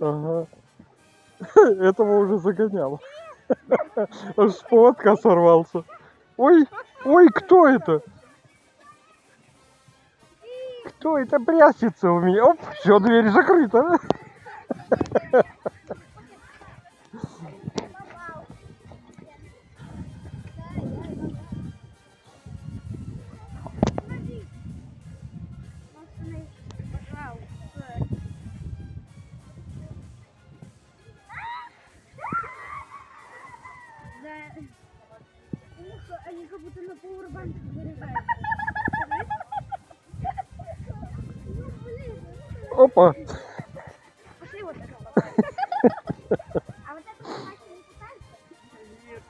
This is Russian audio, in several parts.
Ага. Этого уже загонял. Аж с поводка сорвался. Ой, ой, кто это? Кто это брясится у меня? Оп, все, дверь закрыта. Они как будто на пауэрбанке заряжают. Опа. Пошли вот это. А вот это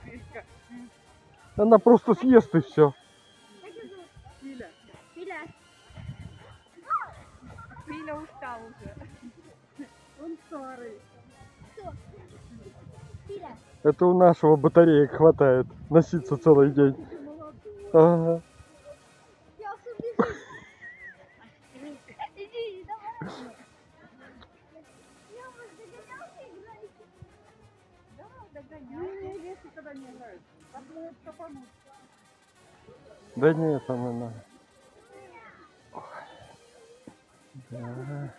не? Она просто съест и все. Филя. Филя. Филя устал уже. Он старый. Это у нашего батареек хватает носиться целый день. Ага. Я убежит. Иди, давай. Я Да, нет, она. Ой. Да.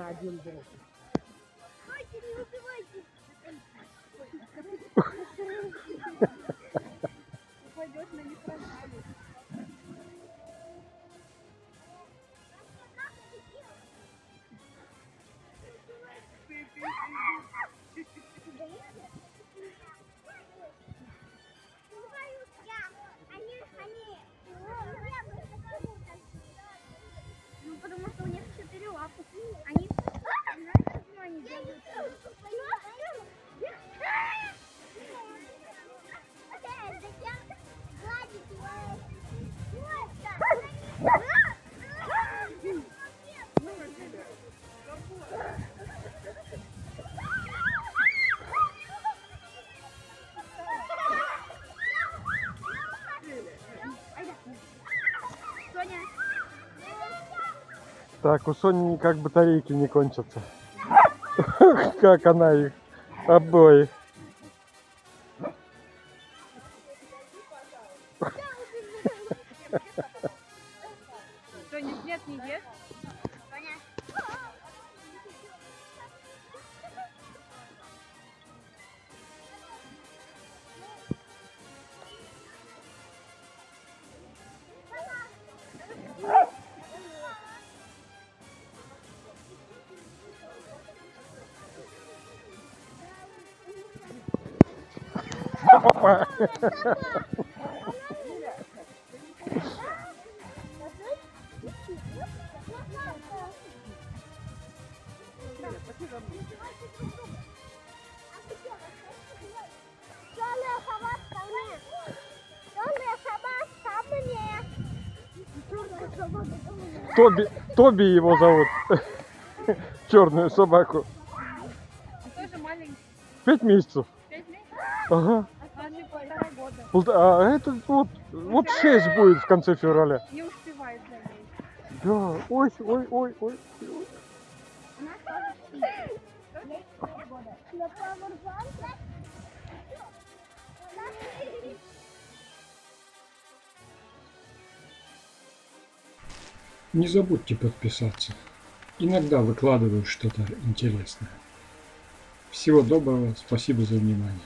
На один день. Пойдешь на нейтральную. Так, у Сони никак батарейки не кончатся. Как она их обоих. Что, нет, не ешь? Мне. Тоби, Тоби его зовут. Черную собаку. Он тоже маленький. Пять месяцев. Пять месяцев? Ага. А это вот, вот шесть будет в конце февраля. Не успевает за ней. Да, ой, ой, ой, ой. Не забудьте подписаться. Иногда выкладываю что-то интересное. Всего доброго, спасибо за внимание.